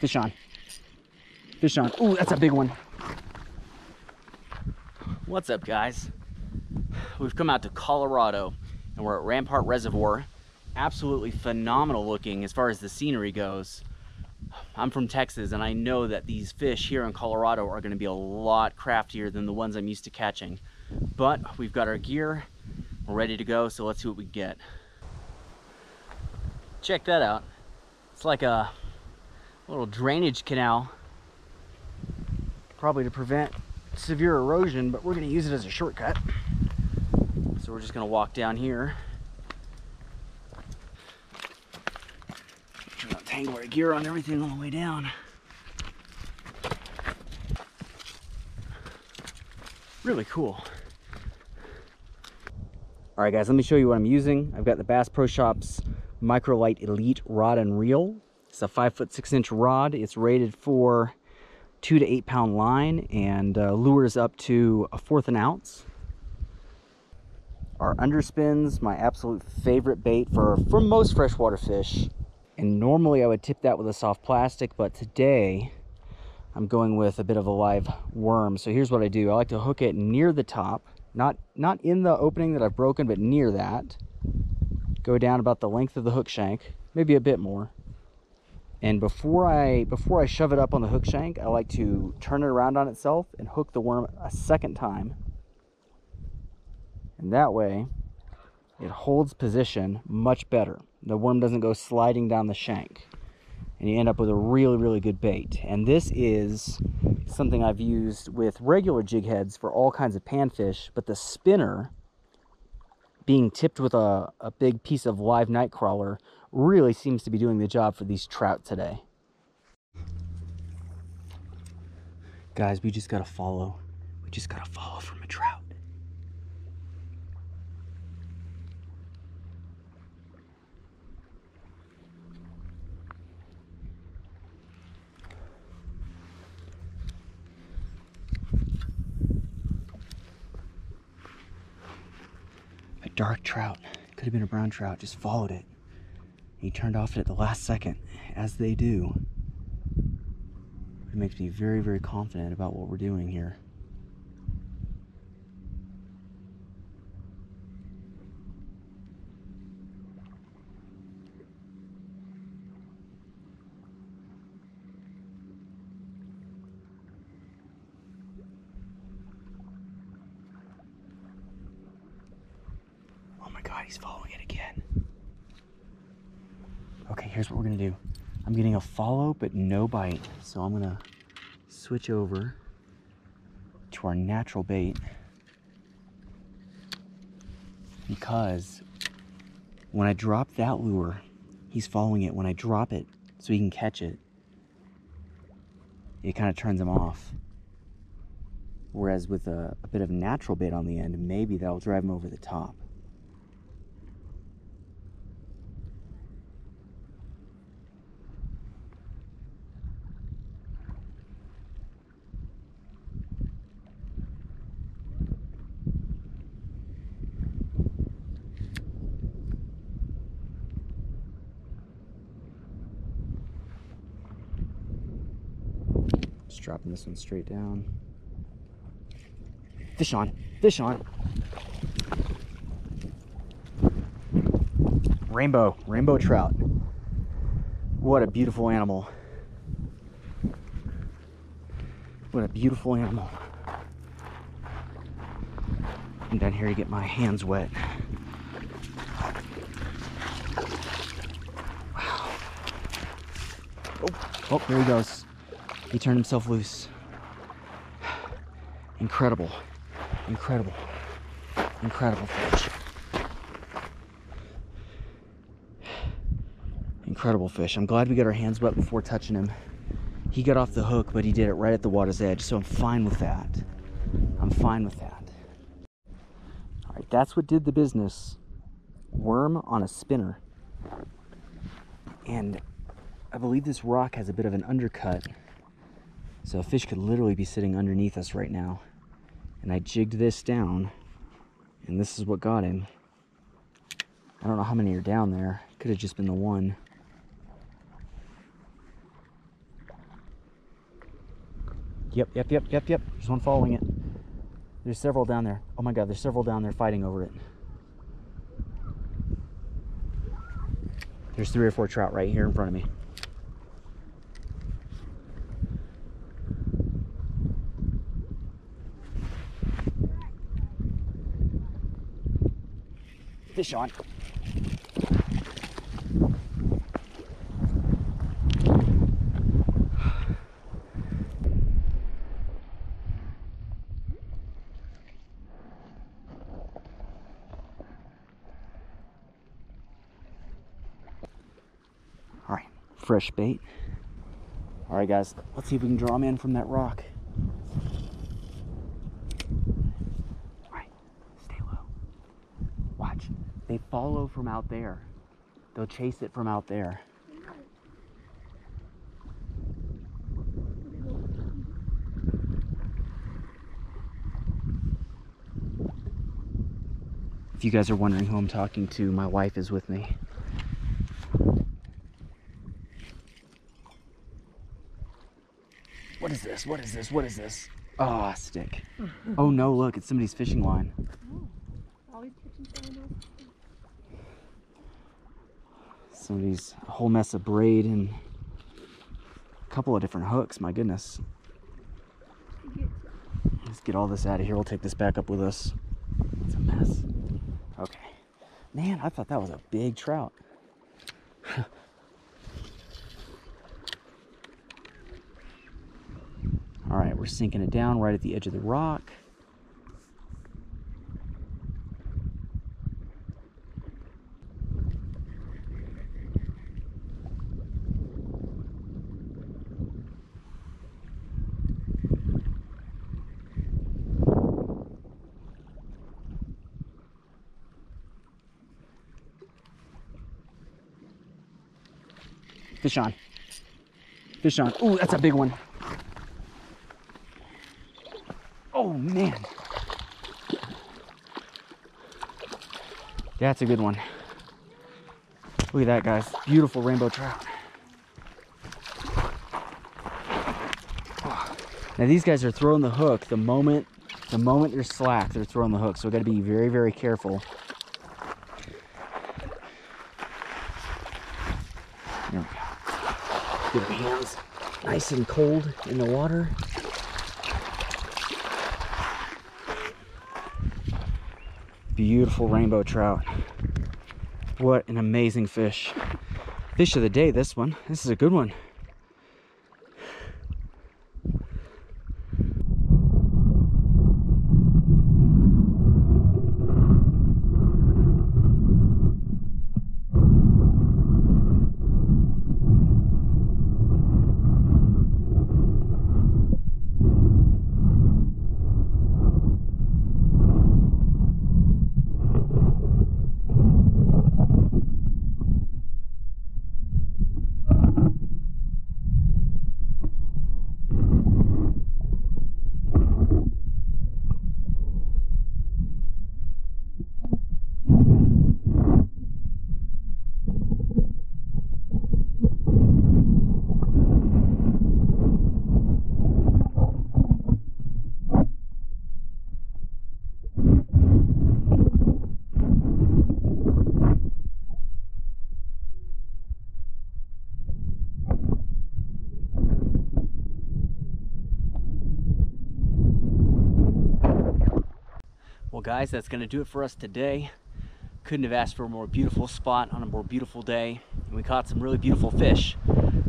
Fish on. Fish on. Ooh, that's a big one. What's up, guys? We've come out to Colorado and we're at Rampart Reservoir. Absolutely phenomenal looking as far as the scenery goes. I'm from Texas and I know that these fish here in Colorado are going to be a lot craftier than the ones I'm used to catching. But we've got our gear, we're ready to go, so let's see what we get. Check that out. It's like a little drainage canal, probably to prevent severe erosion, but we're going to use it as a shortcut. So we're just going to walk down here. Try not tangle our gear on everything on the way down. Really cool. All right, guys, let me show you what I'm using. I've got the Bass Pro Shops Microlite Elite Rod and Reel. It's a five foot six inch rod. It's rated for two to eight pound line and uh, lures up to a fourth an ounce. Our underspins, my absolute favorite bait for, for most freshwater fish. And normally I would tip that with a soft plastic, but today I'm going with a bit of a live worm. So here's what I do. I like to hook it near the top, not, not in the opening that I've broken, but near that. Go down about the length of the hook shank, maybe a bit more. And before I before I shove it up on the hook shank, I like to turn it around on itself and hook the worm a second time. And that way, it holds position much better. The worm doesn't go sliding down the shank. And you end up with a really, really good bait. And this is something I've used with regular jig heads for all kinds of panfish, but the spinner being tipped with a, a big piece of live night crawler really seems to be doing the job for these trout today. Guys, we just gotta follow. We just gotta follow from a trout. A dark trout. Could have been a brown trout. Just followed it. He turned off at the last second, as they do. It makes me very, very confident about what we're doing here. Oh my god, he's following it again. Okay, here's what we're gonna do. I'm getting a follow, but no bite. So I'm gonna switch over to our natural bait because when I drop that lure, he's following it. When I drop it so he can catch it, it kind of turns him off. Whereas with a, a bit of natural bait on the end, maybe that'll drive him over the top. Just dropping this one straight down. Fish on, fish on. Rainbow, rainbow trout. What a beautiful animal. What a beautiful animal. I'm down here to get my hands wet. Wow. Oh, oh, there he goes. He turned himself loose. Incredible. Incredible. Incredible fish. Incredible fish. I'm glad we got our hands wet before touching him. He got off the hook, but he did it right at the water's edge, so I'm fine with that. I'm fine with that. All right, that's what did the business. Worm on a spinner. And I believe this rock has a bit of an undercut. So a fish could literally be sitting underneath us right now. And I jigged this down, and this is what got him. I don't know how many are down there. Could have just been the one. Yep, yep, yep, yep, yep. There's one following it. There's several down there. Oh my god, there's several down there fighting over it. There's three or four trout right here in front of me. Fish on. All right, fresh bait. All right, guys, let's see if we can draw them in from that rock. All right, stay low. Watch, they follow from out there. They'll chase it from out there. If you guys are wondering who I'm talking to, my wife is with me. What is this? What is this? What is this? Oh, a stick. oh no, look, it's somebody's fishing line. Oh, Always catching someone else. Somebody's a whole mess of braid and a couple of different hooks. My goodness. Let's get all this out of here. We'll take this back up with us. It's a mess. Okay. Man, I thought that was a big trout. all right, we're sinking it down right at the edge of the rock. Fish on. Fish on. Ooh, that's a big one. Oh, man. That's a good one. Look at that, guys. Beautiful rainbow trout. Now these guys are throwing the hook the moment the moment you're slack, they're throwing the hook. So we gotta be very, very careful. There we go. Get our hands nice and cold in the water. Beautiful rainbow trout. What an amazing fish. Fish of the day, this one. This is a good one. Well, guys, that's going to do it for us today. Couldn't have asked for a more beautiful spot on a more beautiful day. And we caught some really beautiful fish.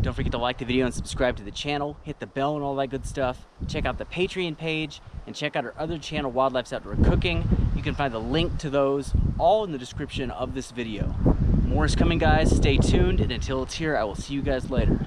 Don't forget to like the video and subscribe to the channel. Hit the bell and all that good stuff. Check out the Patreon page and check out our other channel, Wildlife's Outdoor Cooking. You can find the link to those all in the description of this video. More is coming, guys. Stay tuned, and until it's here, I will see you guys later.